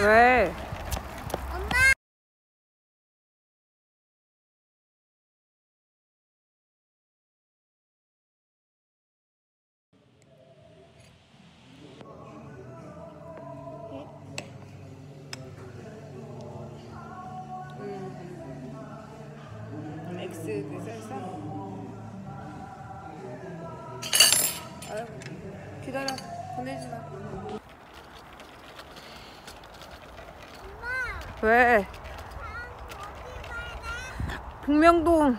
왜? 음. X 그 기다려. 보내지 마. 왜? 북명동